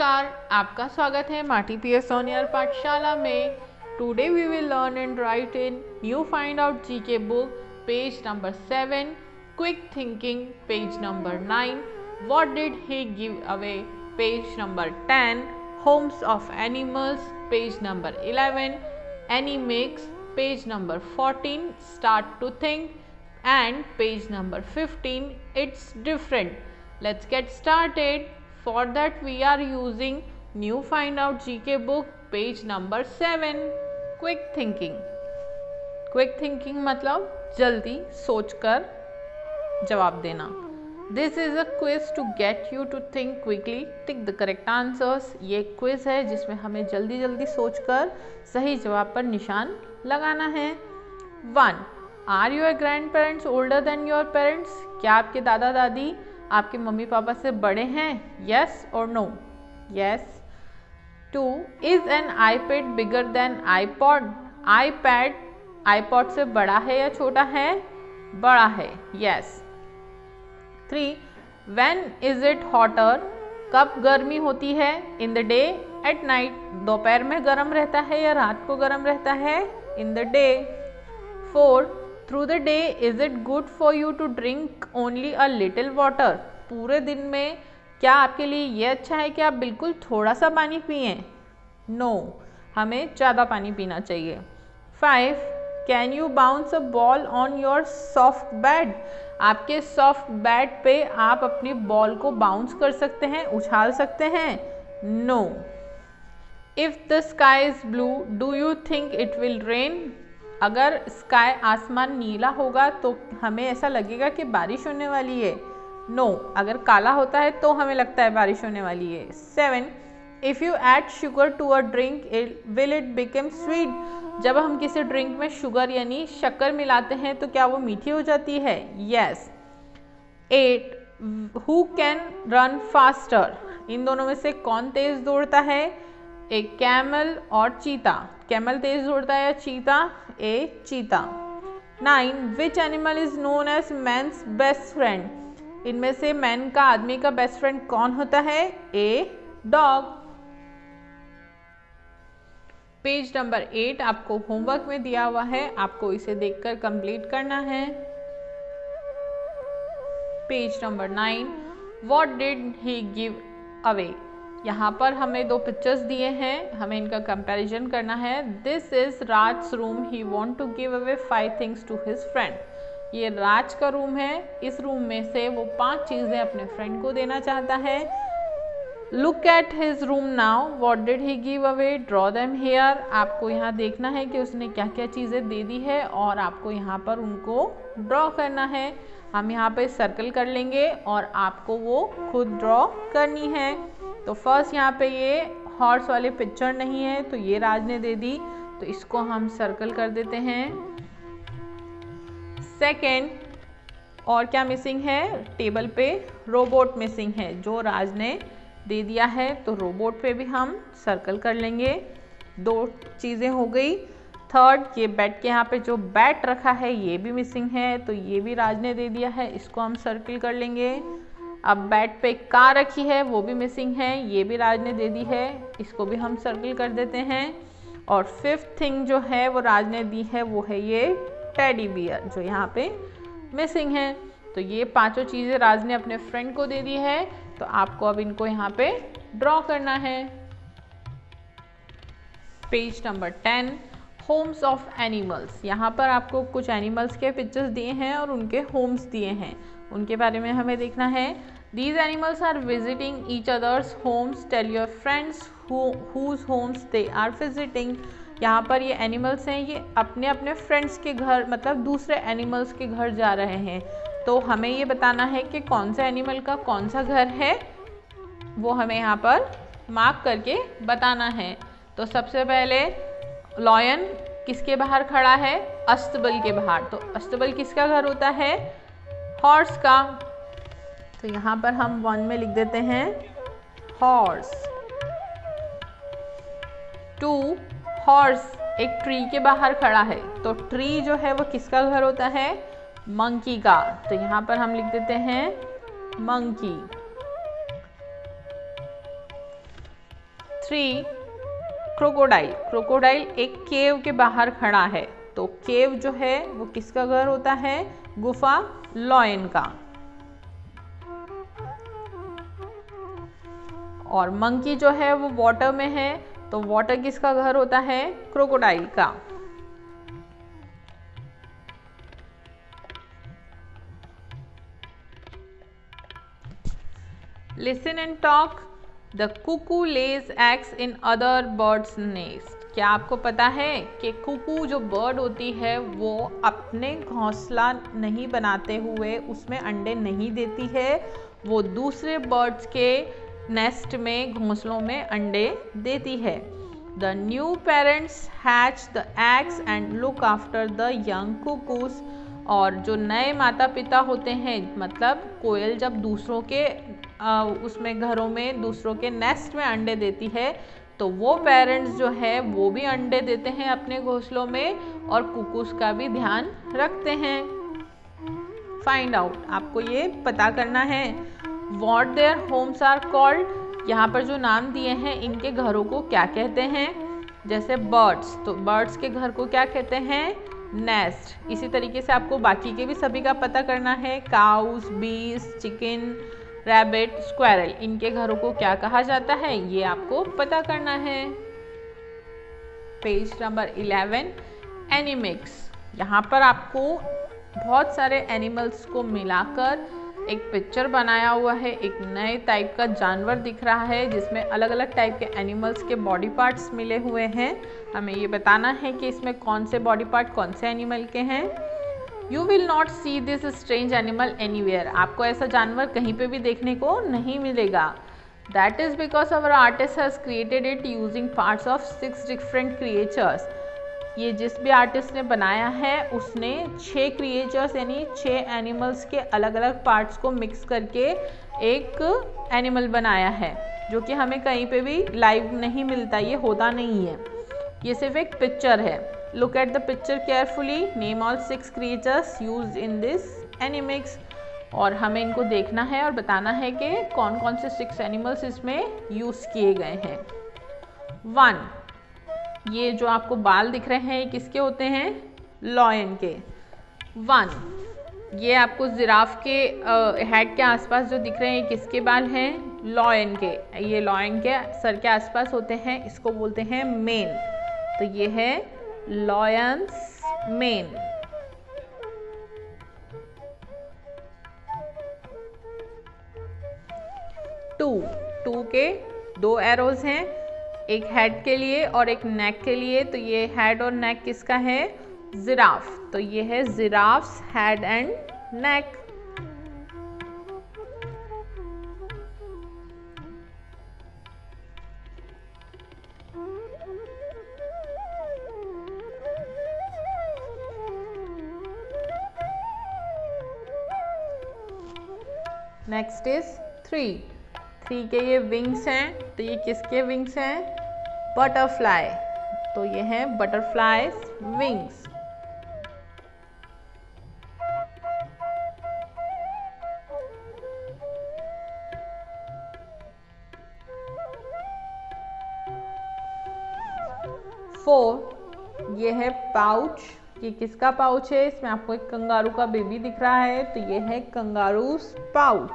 नमस्कार, आपका स्वागत है माटी पी एस पाठशाला में। Today we will learn and write in you find out G K book page number seven quick thinking page number nine what did he give away page number ten homes of animals page number eleven anemics page number fourteen start to think and page number 15 it's different. Let's get started. For that we are using new find out gk book, page number 7 quick thinking. Quick thinking मतलब जल्दी सोचकर जवाब देना। This is a quiz to get you to think quickly tick the correct answers ये quiz है जिसमें हमें जल्दी जल्दी सोचकर सही जवाब पर निशान लगाना है। One are your grand parents older than your parents क्या आपके दादा दादी आपके मम्मी पापा से बड़े हैं? यस और no yes two is an iPad bigger than iPod iPad iPod से बड़ा है या छोटा है? बड़ा है. Yes three when is it hotter कब गर्मी होती है? In the day at night दोपहर में गर्म रहता है या रात को गर्म रहता है? In the day four through the day is it good for you to drink only a little water पूरे दिन में क्या आपके लिए ये अच्छा है कि आप बिल्कुल थोड़ा सा पानी पिए? नो no, हमें ज़्यादा पानी पीना चाहिए। Five can you bounce a ball on your soft bed आपके सॉफ्ट बेड पे आप अपनी बॉल को बाउंस कर सकते हैं उछाल सकते हैं? No if the sky is blue do you think it will rain अगर स्काई आसमान नीला होगा तो हमें ऐसा लगेगा कि बारिश होने वाली है। नो no, अगर काला होता है तो हमें लगता है बारिश होने वाली है। Seven if you add sugar to a drink will it become sweet जब हम किसी ड्रिंक में शुगर यानी शक्कर मिलाते हैं तो क्या वो मीठी हो जाती है? Yes eight who can run faster इन दोनों में से कौन तेज दौड़ता है? एक कैमल और चीता कैमल तेज दौड़ता है या चीता a cheetah nine which animal is known as man's best friend इनमें से मैन का आदमी का बेस्ट फ्रेंड कौन होता है? A dog page number eight आपको होमवर्क में दिया हुआ है। आपको इसे देखकर कंप्लीट करना है। Page number nine what did he give away यहाँ पर हमें दो पिक्चर्स दिए हैं, हमें इनका कंपैरिजन करना है। This is Raj room he want to give away five things to his friend ये राज का रूम है, इस रूम में से वो पाँच चीज़ें अपने फ्रेंड को देना चाहता है। Look at his room now what did he give away draw them here आपको यहाँ देखना है कि उसने क्या क्या चीज़ें दे दी है और आपको यहाँ पर उनको ड्रॉ करना है। हम यहाँ पे सर्कल कर लेंगे और आपको वो खुद ड्रॉ करनी है। तो फ़र्स्ट यहाँ पे ये हॉर्स वाले पिक्चर नहीं है तो ये राज ने दे दी। तो इसको हम सर्कल कर देते हैं। सेकेंड और क्या मिसिंग है? टेबल पे रोबोट मिसिंग है, जो राज ने दे दिया है। तो रोबोट पे भी हम सर्कल कर लेंगे। दो चीज़ें हो गई। थर्ड ये बैट के यहाँ पे जो बैट रखा है, ये भी मिसिंग है तो ये भी राज ने दे दिया है, इसको हम सर्कल कर लेंगे। अब बेड पे कार रखी है, वो भी मिसिंग है, ये भी राज ने दे दी है, इसको भी हम सर्कल कर देते हैं। और फिफ्थ थिंग जो है, वो राज ने दी है, वो है ये टेडी बियर जो यहाँ पे मिसिंग है। तो ये पाँचों चीज़ें राज ने अपने फ्रेंड को दे दी है तो आपको अब इनको यहाँ पे ड्रॉ करना है। Page number ten homes of animals यहाँ पर आपको कुछ एनिमल्स के पिक्चर्स दिए हैं और उनके होम्स दिए हैं। उनके बारे में हमें देखना है। These animals are visiting each others homes tell your friends whose homes they are visiting यहाँ पर ये एनिमल्स हैं। ये अपने अपने फ्रेंड्स के घर मतलब दूसरे एनिमल्स के घर जा रहे हैं। तो हमें ये बताना है कि कौन सा एनिमल का कौन सा घर है। वो हमें यहाँ पर मार्क करके बताना है। तो सबसे पहले लॉयन किसके बाहर खड़ा है? अस्तबल के बाहर। तो अस्तबल किसका घर होता है? हॉर्स का। तो यहाँ पर हम वन में लिख देते हैं, हॉर्स। टू, हॉर्स एक ट्री के बाहर खड़ा है। तो ट्री जो है वो किसका घर होता है? मंकी का। तो यहाँ पर हम लिख देते हैं, मंकी। Three crocodile. क्रोकोडाइल एक केव के बाहर खड़ा है। तो केव जो है, वो किसका घर होता है? गुफा लॉयन का। और मंकी जो है, वो वाटर में है। तो वाटर किसका घर होता है? क्रोकोडाइल का। Listen and talk the cuckoo lays eggs in other birds nest क्या आपको पता है कि कुकू जो बर्ड होती है, वो अपने घोंसला नहीं बनाते हुए, उसमें अंडे नहीं देती है। वो दूसरे बर्ड्स के नेस्ट में, घोंसलों में अंडे देती है। The new parents hatch the eggs and look after the young cuckoos और जो नए माता पिता होते हैं मतलब कोयल जब दूसरों के आ, उसमें घरों में दूसरों के नेस्ट में अंडे देती है तो वो पेरेंट्स जो है वो भी अंडे देते हैं अपने घोंसलों में और कुकुस का भी ध्यान रखते हैं। फाइंड आउट आपको ये पता करना है। What their homes are called यहाँ पर जो नाम दिए हैं इनके घरों को क्या कहते हैं? जैसे बर्ड्स तो बर्ड्स के घर को क्या कहते हैं? नेस्ट इसी तरीके से आपको बाकी के भी सभी का पता करना है। काउस बीस चिकन रैबिट स्क्वायरल इनके घरों को क्या कहा जाता है, ये आपको पता करना है। पेज नंबर इलेवन एनिमिक्स यहाँ पर आपको बहुत सारे एनिमल्स को मिलाकर एक पिक्चर बनाया हुआ है, एक नए टाइप का जानवर दिख रहा है, जिसमें अलग अलग टाइप के एनिमल्स के बॉडी पार्ट्स मिले हुए हैं। हमें ये बताना है कि इसमें कौन से बॉडी पार्ट कौन से एनिमल के हैं। You will not see this strange animal anywhere आपको ऐसा जानवर कहीं पे भी देखने को नहीं मिलेगा। That is because our artist has created it using parts of six different creatures ये जिस भी आर्टिस्ट ने बनाया है, उसने छः क्रिएचर्स यानी छः एनिमल्स के अलग अलग पार्ट्स को मिक्स करके एक एनिमल बनाया है, जो कि हमें कहीं पे भी लाइव नहीं मिलता, ये होता नहीं है। ये सिर्फ़ एक पिक्चर है। Look at the picture carefully name all six creatures use in this animix और हमें इनको देखना है और बताना है कि कौन कौन से सिक्स एनिमल्स इसमें यूज़ किए गए हैं। वन ये जो आपको बाल दिख रहे हैं किसके होते हैं? लॉयन के। वन, ये आपको जिराफ के हेड के आसपास जो दिख रहे हैं किसके बाल हैं? लॉयन के। ये लॉयन के सर के आसपास होते हैं, इसको बोलते हैं मेन। तो ये है लॉयंस मेन। टू टू के दो एरोज हैं। एक हेड के लिए और एक नेक के लिए तो ये हेड और नेक किसका है? जिराफ तो ये है giraffe's head and neck next is three three के ये विंग्स हैं तो ये किसके विंग्स हैं? बटरफ्लाई। तो ये है बटरफ्लाई विंग्स फोर ये है पाउच ये किसका पाउच है? इसमें आपको एक कंगारू का बेबी दिख रहा है तो ये है कंगारू पाउच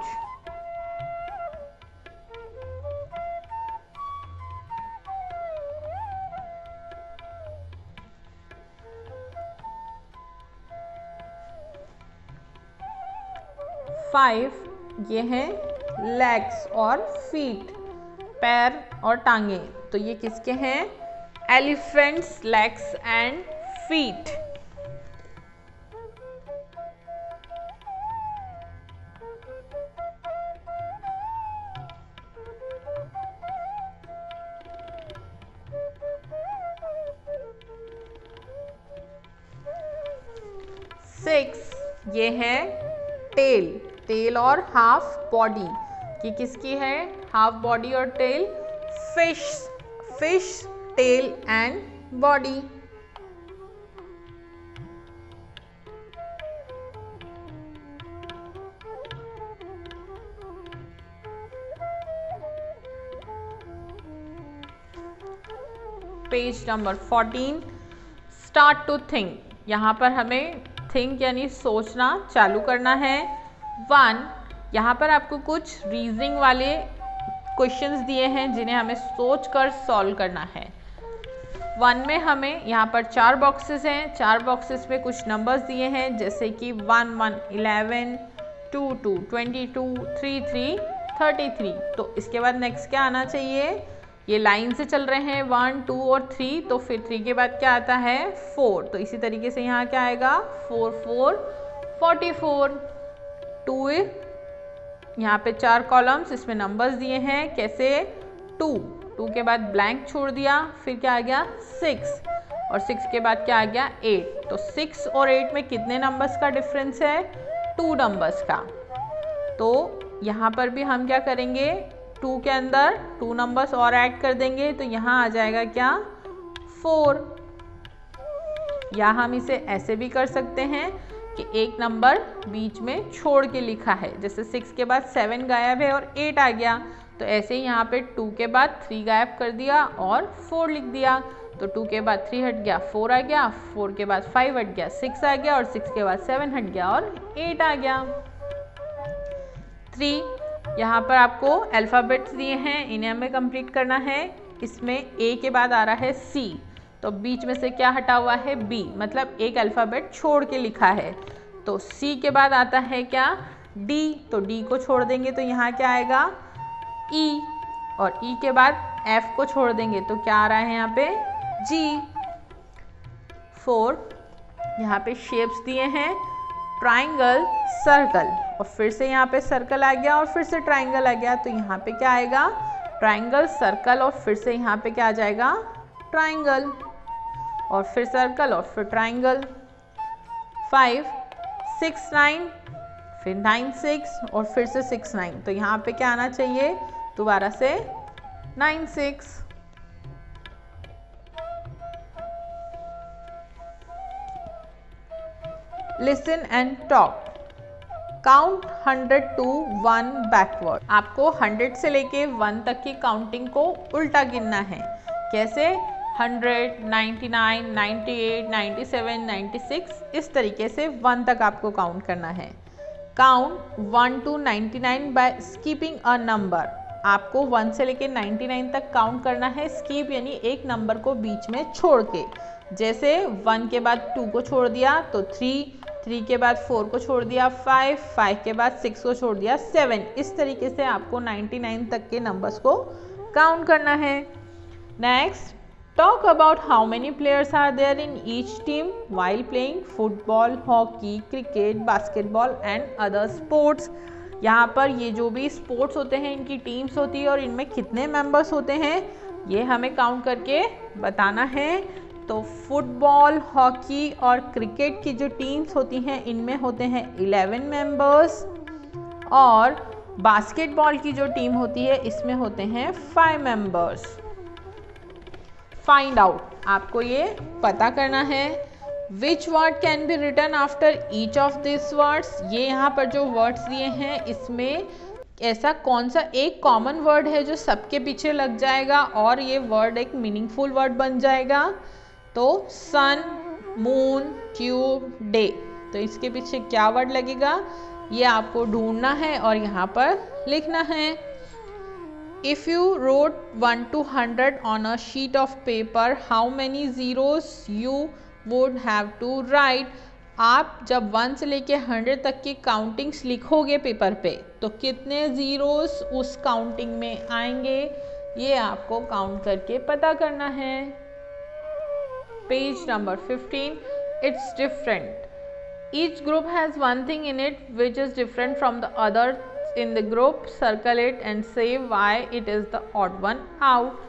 फाइव, ये हैं लेग्स और फीट पैर और टांगे। तो ये किसके हैं? Elephant's legs and feet six ये है टेल टेल और हाफ़ बॉडी कि किसकी है? हाफ़ बॉडी और tail fish fish tail and body page number 14 start to think यहाँ पर हमें थिंक यानी सोचना चालू करना है। वन, यहाँ पर आपको कुछ रीजनिंग वाले क्वेश्चंस दिए हैं, जिन्हें हमें सोच कर सॉल्व करना है। वन में हमें यहाँ पर चार बॉक्सेस हैं। चार बॉक्सेस में कुछ नंबर्स दिए हैं, जैसे कि one one, eleven, two two, twenty two, three three, thirty three. तो इसके बाद नेक्स्ट क्या आना चाहिए? ये लाइन से चल रहे हैं, वन, टू और थ्री तो फिर थ्री के बाद क्या आता है? फोर। तो इसी तरीके से यहाँ क्या आएगा? Four four, forty four. Two यहाँ पे चार कॉलम्स इसमें नंबर्स दिए हैं। कैसे? टू। टू के बाद ब्लैंक छोड़ दिया। फिर क्या आ गया? सिक्स और सिक्स के बाद क्या आ गया? एट तो सिक्स और एट में कितने नंबर्स का डिफरेंस है? टू नंबर्स का। तो यहाँ पर भी हम क्या करेंगे? टू के अंदर टू नंबर्स और ऐड कर देंगे। तो यहाँ आ जाएगा क्या? फोर या हम इसे ऐसे भी कर सकते हैं। कि एक नंबर बीच में छोड़ के लिखा है। जैसे सिक्स के बाद सेवन गायब है और एट आ गया। तो ऐसे ही यहाँ पे टू के बाद थ्री गायब कर दिया और फोर लिख दिया। तो टू के बाद थ्री हट गया फोर आ गया फोर के बाद फाइव हट गया सिक्स आ गया और सिक्स के बाद सेवन हट गया और एट आ गया। थ्री यहाँ पर आपको अल्फ़ाबेट्स दिए हैं, इन्हें हमें कंप्लीट करना है। इसमें ए के बाद आ रहा है सी तो बीच में से क्या हटा हुआ है? बी मतलब एक अल्फ़ाबेट छोड़ के लिखा है। तो सी के बाद आता है क्या? डी तो डी को छोड़ देंगे तो यहाँ क्या आएगा? ई e, और ई e के बाद एफ़ को छोड़ देंगे तो क्या आ रहा है यहाँ पे? जी फोर यहाँ पे शेप्स दिए हैं। ट्राइंगल सर्कल और फिर से यहाँ पे सर्कल आ गया और फिर से ट्राइंगल आ गया तो यहाँ पे क्या आएगा? ट्राइंगल सर्कल और फिर से यहाँ पे क्या आ जाएगा? ट्राइंगल और फिर सर्कल और फिर ट्राइंगल फाइव सिक्स नाइन फिर नाइन सिक्स और फिर से सिक्स नाइन तो यहाँ पे क्या आना चाहिए? दोबारा से nine six listen and talk count hundred to one backward आपको हंड्रेड से लेके वन तक की काउंटिंग को उल्टा गिनना है। कैसे? Hundred ninety nine ninety eight ninety seven ninety six, इस तरीके से वन तक आपको काउंट करना है। Count one to ninety nine by skipping a number आपको वन से लेके नाइन्टी नाइन तक काउंट करना है स्कीप यानी एक नंबर को बीच में छोड़ के। जैसे वन के बाद टू को छोड़ दिया तो थ्री थ्री के बाद फोर को छोड़ दिया फाइव फाइव के बाद सिक्स को छोड़ दिया सेवन इस तरीके से आपको नाइन्टी नाइन तक के नंबर्स को काउंट करना है। Next talk about how many players are there in each team while playing football hockey cricket basketball and other sports यहाँ पर ये जो भी स्पोर्ट्स होते हैं, इनकी टीम्स होती है और इनमें कितने मेंबर्स होते हैं, ये हमें काउंट करके बताना है। तो फुटबॉल हॉकी और क्रिकेट की जो टीम्स होती हैं, इनमें होते हैं 11 मेंबर्स और बास्केटबॉल की जो टीम होती है, इसमें होते हैं फाइव मेंबर्स फाइंड आउट आपको ये पता करना है which word can be return after each of this words ये यहाँ पर जो वर्ड्स दिए हैं, इसमें ऐसा कौन सा एक कॉमन वर्ड है जो सबके पीछे लग जाएगा और ये वर्ड एक मीनिंगफुल वर्ड बन जाएगा. तो सन मून ट्यूब डे तो इसके पीछे क्या वर्ड लगेगा? ये आपको ढूंढना है और यहाँ पर लिखना है. If you wrote one to hundred on a sheet of paper how many zeros you would have to write आप जब वन से लेके हंड्रेड तक की काउंटिंग्स लिखोगे पेपर पे तो कितने ज़ीरोस उस काउंटिंग में आएँगे? ये आपको काउंट करके पता करना है। Page number 15 it's different. Each group has one thing in it which is different from the other in the group circle it and say why it is the odd one out.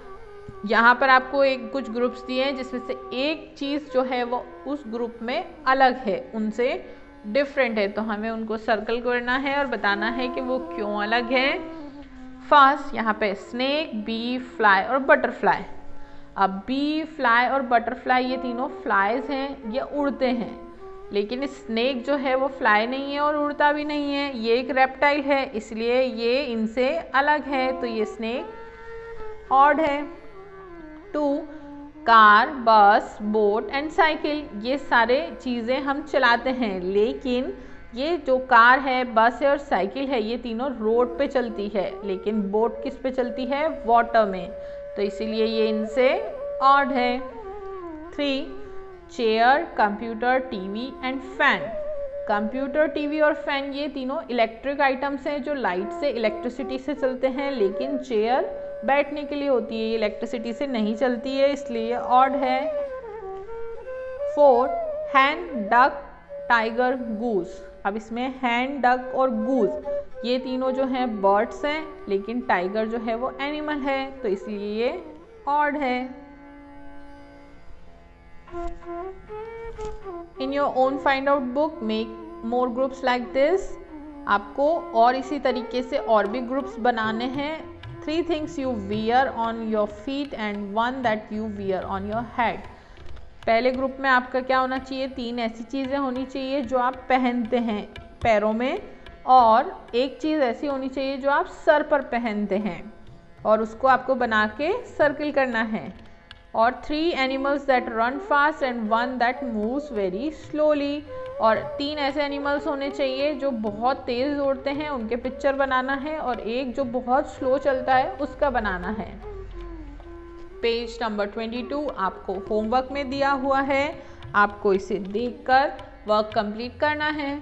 यहाँ पर आपको एक कुछ groups दिए हैं, जिसमें से एक चीज़ जो है वो उस ग्रुप में अलग है, उनसे डिफरेंट है। तो हमें उनको सर्कल करना है और बताना है कि वो क्यों अलग है। फ़र्स्ट यहाँ पे स्नेक बी फ्लाई और बटरफ्लाई अब बी फ्लाई और बटरफ्लाई ये तीनों फ्लाइज हैं, ये उड़ते हैं। लेकिन स्नेक जो है वो फ्लाई नहीं है और उड़ता भी नहीं है। ये एक रेप्टाइल है, इसलिए ये इनसे अलग है। तो ये स्नेक ऑड है। Two car bus boat and cycle ये सारे चीज़ें हम चलाते हैं। लेकिन ये जो कार है बस है और साइकिल है, ये तीनों रोड पे चलती है। लेकिन बोट किस पे चलती है? वाटर में। तो इसीलिए ये इनसे ऑड है। Three chair computer TV and fan computer TV और फ़ैन ये तीनों इलेक्ट्रिक आइटम्स हैं जो लाइट से इलेक्ट्रिसिटी से चलते हैं, लेकिन चेयर बैठने के लिए होती है, ये इलेक्ट्रिसिटी से नहीं चलती है, इसलिए ऑड है। Four hand duck tiger goose अब इसमें हैंड डक और गूज ये तीनों जो हैं बर्ड्स हैं, लेकिन टाइगर जो है वो एनिमल है तो इसलिए ये ऑड है। In your own find out book make more groups like this आपको और इसी तरीके से और भी ग्रुप्स बनाने हैं. Three things you wear on your feet and one that you wear on your head पहले ग्रुप में आपका क्या होना चाहिए? तीन ऐसी चीज़ें होनी चाहिए जो आप पहनते हैं पैरों में और एक चीज़ ऐसी होनी चाहिए जो आप सर पर पहनते हैं और उसको आपको बना के सर्किल करना है. और three animals that run fast and one that moves very slowly और तीन ऐसे एनिमल्स होने चाहिए जो बहुत तेज़ दौड़ते हैं, उनके पिक्चर बनाना है और एक जो बहुत स्लो चलता है, उसका बनाना है। पेज नंबर 22 आपको होमवर्क में दिया हुआ है। आपको इसे देखकर वर्क कंप्लीट करना है।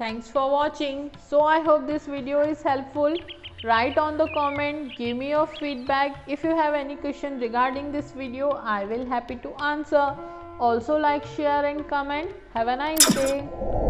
Thanks for watching so I hope this video is helpful write on the comment give me your feedback. If you have any question regarding this video i will happy to answer. Also like share and comment. Have a nice day